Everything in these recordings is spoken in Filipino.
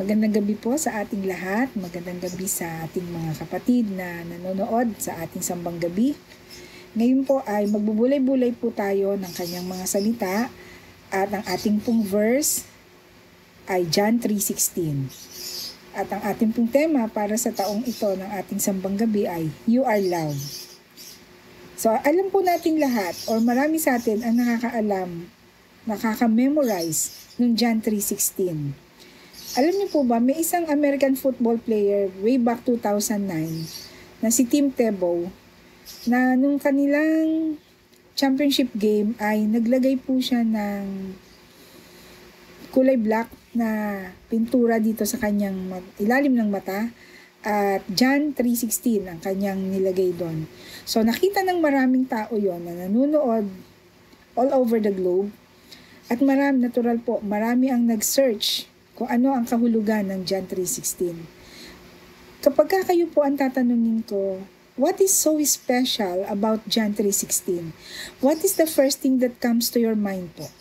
Magandang gabi po sa ating lahat. Magandang gabi sa ating mga kapatid na nanonood sa ating sambang gabi. Ngayon po ay magbubulay-bulay po tayo ng kanyang mga salita at ang ating pong verse ay John 3.16. At ang ating pong tema para sa taong ito ng ating sambang gabi ay You Are Love. So alam po natin lahat or marami sa atin ang nakakaalam, nakaka-memorize ng John 3.16 alam niyo po ba, may isang American football player way back 2009 na si Tim Tebow na nung kanilang championship game ay naglagay po siya ng kulay black na pintura dito sa kanyang ilalim ng mata at John 3.16 ang kanyang nilagay doon. So nakita ng maraming tao yon na nanonood all over the globe at marami, natural po, marami ang nag-search kung ano ang kahulugan ng John 3.16. Kapag ka kayo po ang tatanungin ko, what is so special about John 3.16? What is the first thing that comes to your mind po?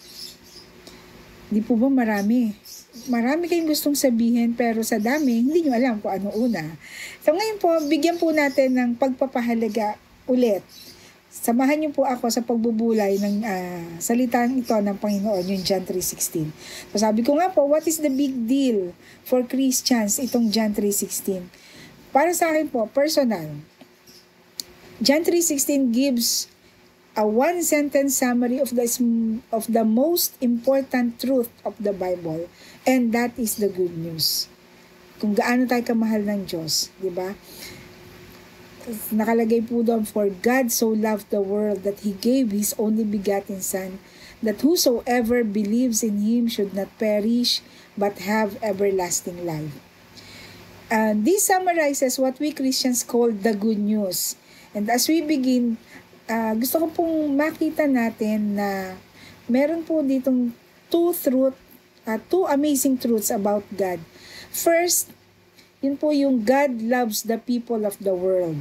Di po ba marami? Marami kayong gustong sabihin pero sa dami, hindi nyo alam kung ano una. So ngayon po, bigyan po natin ng pagpapahalaga ulit Samahan niyo po ako sa pagbubulay ng uh, salitang ito ng Panginoon, yung John 3.16. So sabi ko nga po, what is the big deal for Christians itong John 3.16? Para sa akin po, personal, John 3.16 gives a one-sentence summary of the, of the most important truth of the Bible, and that is the good news. Kung gaano tayo kamahal ng Diyos, di ba? Nakalagay po doon, For God so loved the world that He gave His only begotten Son, that whosoever believes in Him should not perish, but have everlasting life. And this summarizes what we Christians call the good news. And as we begin, uh, gusto ko pong makita natin na meron po ditong two truth, uh, two amazing truths about God. First, yun po yung God loves the people of the world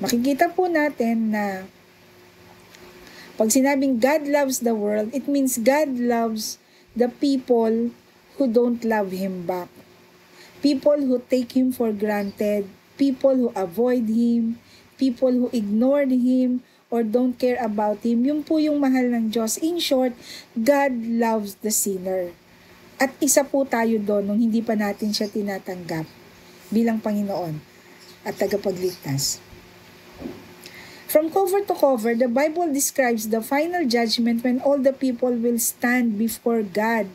makikita po natin na pag sinabing God loves the world, it means God loves the people who don't love Him back. People who take Him for granted, people who avoid Him, people who ignored Him, or don't care about Him. Yun po yung mahal ng Diyos. In short, God loves the sinner. At isa po tayo doon nung hindi pa natin siya tinatanggap bilang Panginoon at tagapagligtas. From cover to cover, the Bible describes the final judgment when all the people will stand before God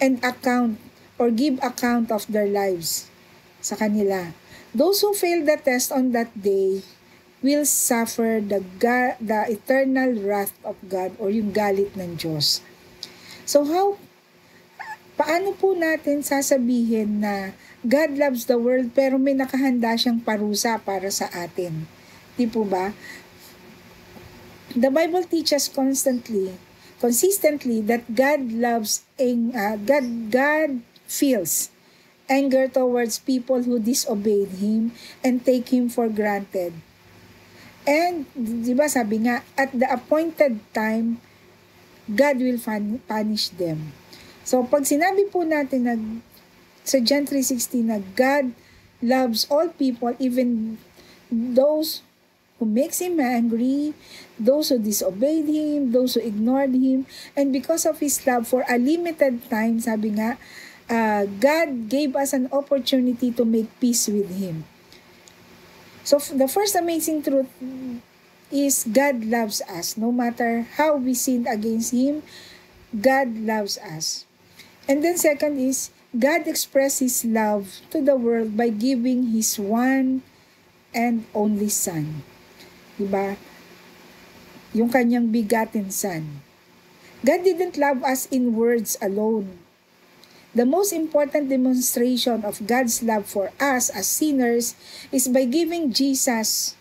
and account or give account of their lives sa kanila. Those who fail the test on that day will suffer the, the eternal wrath of God or yung galit ng Diyos. So how, paano po natin sasabihin na God loves the world pero may nakahanda siyang parusa para sa atin? Di po ba? The Bible teaches constantly, consistently that God loves, uh, God, God feels anger towards people who disobeyed Him and take Him for granted. And, di ba sabi nga, at the appointed time, God will punish them. So, pag sinabi po natin na sa John 3.16 na God loves all people, even those who makes him angry, those who disobeyed him, those who ignored him, and because of his love for a limited time, sabi nga, uh, God gave us an opportunity to make peace with him. So the first amazing truth is God loves us. No matter how we sinned against him, God loves us. And then second is, God expressed His love to the world by giving His one and only Son. Diba? Yung kanyang begotten Son. God didn't love us in words alone. The most important demonstration of God's love for us as sinners is by giving Jesus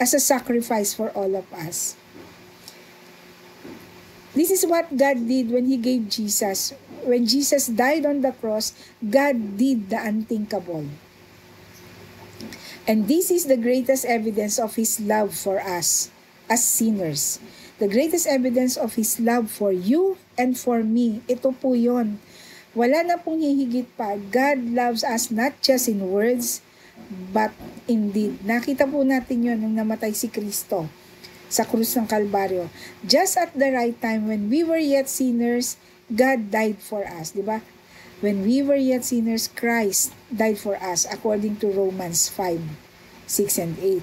as a sacrifice for all of us. This is what God did when He gave Jesus. When Jesus died on the cross, God did the unthinkable. And this is the greatest evidence of His love for us as sinners. The greatest evidence of His love for you and for me. Ito po yon. Wala na pong hihigit pa. God loves us not just in words, but indeed. Nakita po natin yon nung namatay si Kristo sa krus ng Kalbaryo. Just at the right time, when we were yet sinners, God died for us. Di ba? When we were yet sinners, Christ died for us according to Romans 5, 6, and 8.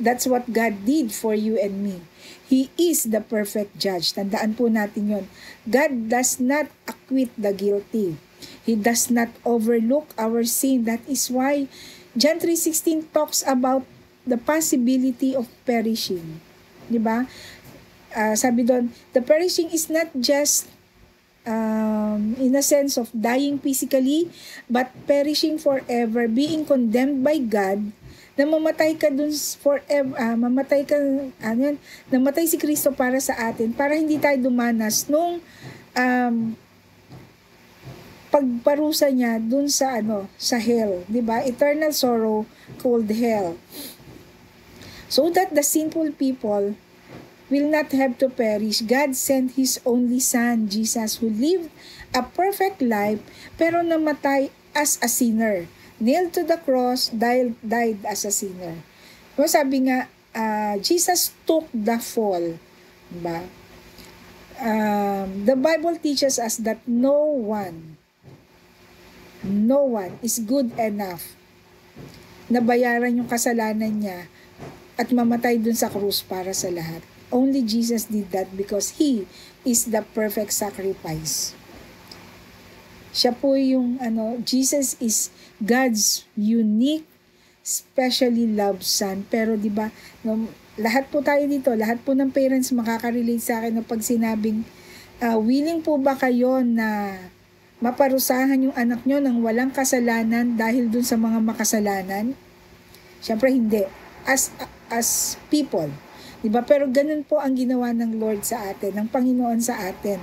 That's what God did for you and me. He is the perfect judge. Tandaan po natin yon. God does not acquit the guilty. He does not overlook our sin. That is why John 3.16 talks about the possibility of perishing. Di ba? Uh, sabi doon, the perishing is not just um, in a sense of dying physically, but perishing forever, being condemned by God na mamatay ka dun forever, uh, mamatay ka, ano yan, namatay si Kristo para sa atin, para hindi tayo dumanas nung um, pagparusa niya dun sa ano, sa hell, 'di ba? Eternal sorrow called hell. So that the sinful people will not have to perish. God sent His only Son, Jesus, who lived a perfect life pero namatay as a sinner nailed to the cross, died, died as a sinner. So sabi nga, uh, Jesus took the fall. Diba? Um, the Bible teaches us that no one, no one is good enough na bayaran yung kasalanan niya at mamatay dun sa krus para sa lahat. Only Jesus did that because He is the perfect sacrifice. Siya po yung ano, Jesus is God's unique specially loved son. Pero 'di ba, no, lahat po tayo dito, lahat po ng parents makaka-relate sa akin na pag sinabing uh, willing po ba kayo na maparusahan yung anak nyo ng walang kasalanan dahil dun sa mga makasalanan? Siyempre hindi. As as people. 'Di ba? Pero ganun po ang ginawa ng Lord sa atin, ng Panginoon sa atin.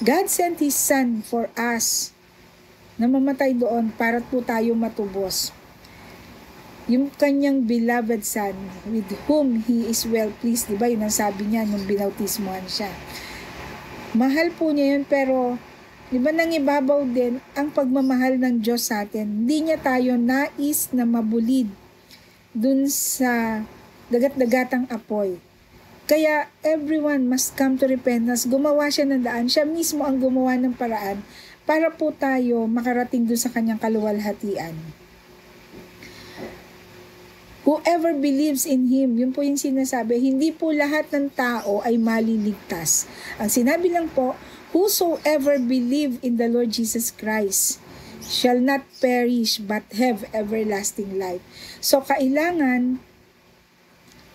God sent His Son for us na mamatay doon para po tayo matubos. Yung kanyang beloved son with whom he is well pleased, di ba? Yun ang sabi niya nung binautismohan siya. Mahal po niya yun pero di ba nang ibabaw din ang pagmamahal ng Diyos sa atin. Hindi niya tayo nais na mabulid dun sa dagat-dagatang apoy. Kaya everyone must come to repentance. Gumawa siya ng daan. Siya mismo ang gumawa ng paraan para po tayo makarating doon sa kanyang kaluwalhatian. Whoever believes in Him, yun po yung sinasabi, hindi po lahat ng tao ay maliligtas. Ang sinabi lang po, whosoever believe in the Lord Jesus Christ shall not perish but have everlasting life. So, kailangan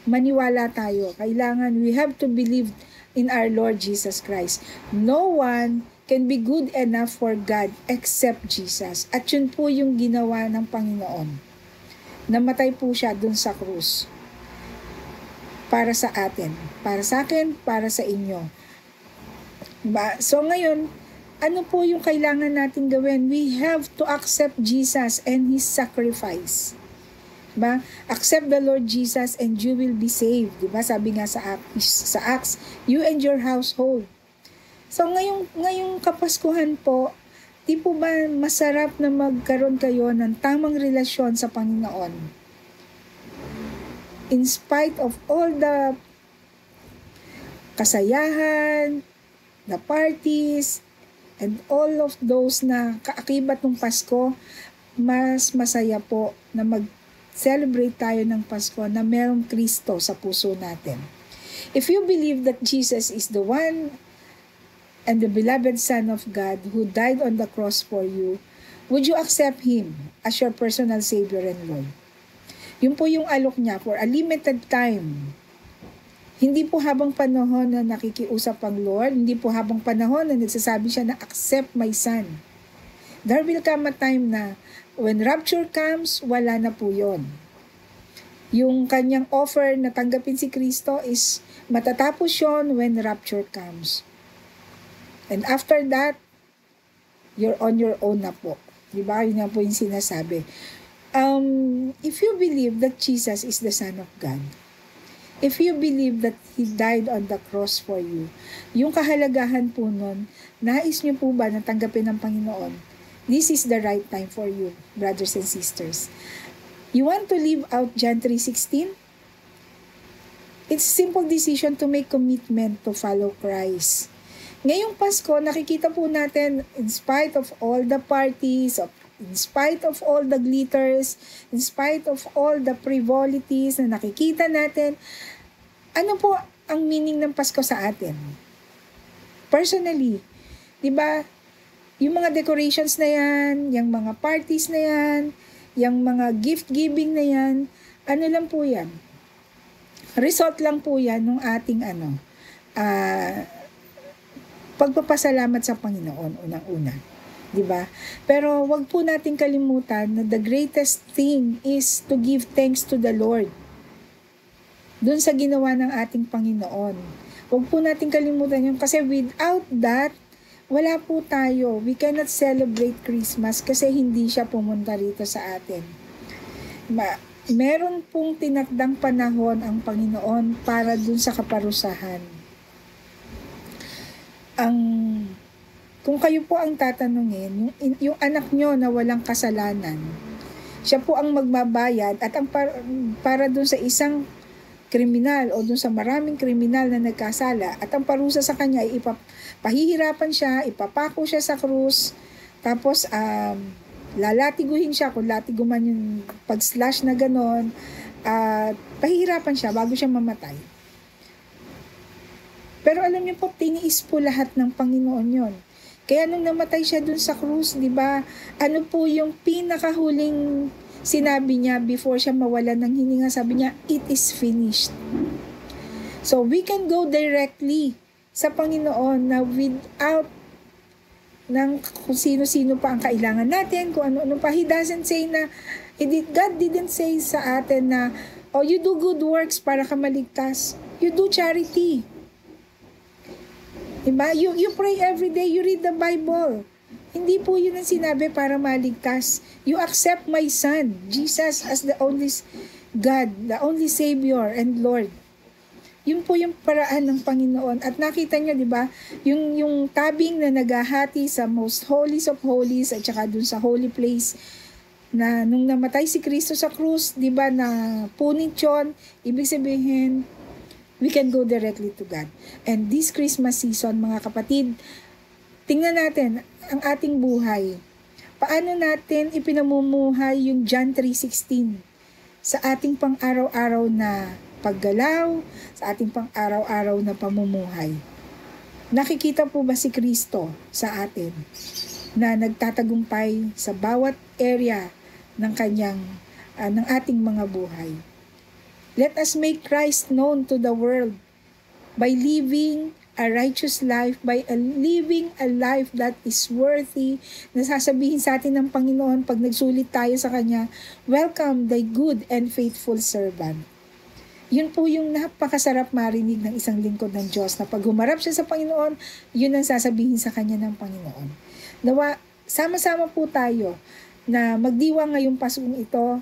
maniwala tayo. Kailangan we have to believe in our Lord Jesus Christ. No one can be good enough for God except Jesus. At yun po yung ginawa ng Panginoon. Namatay po siya dun sa krus. Para sa atin. Para sa akin, para sa inyo. Ba? So ngayon, ano po yung kailangan natin gawin? We have to accept Jesus and His sacrifice. Ba? Accept the Lord Jesus and you will be saved. Diba? Sabi nga sa, sa Acts, you and your household. So ngayong, ngayong kapaskuhan po, di po ba masarap na magkaroon kayo ng tamang relasyon sa Panginoon? In spite of all the kasayahan, the parties, and all of those na kaakibat ng Pasko, mas masaya po na mag-celebrate tayo ng Pasko na merong Kristo sa puso natin. If you believe that Jesus is the one and the beloved Son of God who died on the cross for you, would you accept Him as your personal Savior and Lord? Yun po yung alok niya for a limited time. Hindi po habang panahon na nakikiusap ang Lord, hindi po habang panahon na nagsasabi siya na accept my son. There will come a time na when rapture comes, wala na po yon. Yung kanyang offer na tanggapin si Kristo is matatapos yon when rapture comes. And after that, you're on your own na po. Di ba? Yun nga po yung sinasabi. Um, if you believe that Jesus is the Son of God, If you believe that He died on the cross for you, yung kahalagahan po nun, nais niyo po ba na tanggapin ng Panginoon? This is the right time for you, brothers and sisters. You want to live out John 3.16? It's simple decision to make commitment to follow Christ. Ngayong Pasko, nakikita po natin, in spite of all the parties, of in spite of all the glitters, in spite of all the frivolities na nakikita natin, ano po ang meaning ng Pasko sa atin? Personally, 'di ba? Yung mga decorations na 'yan, yung mga parties na 'yan, yung mga gift giving na 'yan, ano lang po 'yan? Result lang po 'yan ng ating ano, uh, pagpapasalamat sa Panginoon unang-una. 'di ba? Pero wag po nating kalimutan na the greatest thing is to give thanks to the Lord. Doon sa ginawa ng ating Panginoon. Wag po nating kalimutan yun kasi without that, wala po tayo. We cannot celebrate Christmas kasi hindi siya pumunta rito sa atin. Ma meron pong tinakdang panahon ang Panginoon para dun sa kaparusahan. Ang kung kayo po ang tatanungin, yung, yung anak nyo na walang kasalanan, siya po ang magbabayad at ang para, para dun sa isang kriminal o dun sa maraming kriminal na nagkasala at ang parusa sa kanya ay ipapahihirapan siya, ipapako siya sa krus, tapos um, lalatiguhin siya kung latigo man yung pag-slash na ganon, at uh, pahihirapan siya bago siya mamatay. Pero alam niyo po, tiniis po lahat ng Panginoon yon. Kaya nung namatay siya dun sa krus, di ba, ano po yung pinakahuling sinabi niya before siya mawala ng hininga, sabi niya, it is finished. So we can go directly sa Panginoon na without ng kung sino-sino pa ang kailangan natin, kung ano-ano pa. He doesn't say na, God didn't say sa atin na, oh, you do good works para ka maligtas. You do charity. Diba? You, you pray every day, you read the Bible. Hindi po yun ang sinabi para maligtas. You accept my Son, Jesus, as the only God, the only Savior and Lord. Yun po yung paraan ng Panginoon. At nakita nyo, di ba, yung, yung tabing na naghahati sa most holies of holies at saka dun sa holy place na nung namatay si Kristo sa krus, di ba, na punit yun, ibig sabihin, we can go directly to God. And this Christmas season, mga kapatid, tingnan natin ang ating buhay. Paano natin ipinamumuhay yung John 3.16 sa ating pang-araw-araw na paggalaw, sa ating pang-araw-araw na pamumuhay. Nakikita po ba si Kristo sa atin na nagtatagumpay sa bawat area ng kanyang uh, ng ating mga buhay? Let us make Christ known to the world by living a righteous life, by a living a life that is worthy, na sasabihin sa atin ng Panginoon pag nagsulit tayo sa Kanya, Welcome, thy good and faithful servant. Yun po yung napakasarap marinig ng isang lingkod ng Diyos na pag humarap siya sa Panginoon, yun ang sasabihin sa Kanya ng Panginoon. Nawa, sama-sama po tayo na magdiwa ngayong pasong ito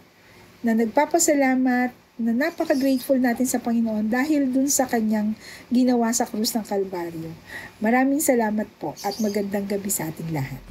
na nagpapasalamat na napaka-grateful natin sa Panginoon dahil dun sa kanyang ginawa sa krus ng Kalbaryo. Maraming salamat po at magandang gabi sa ating lahat.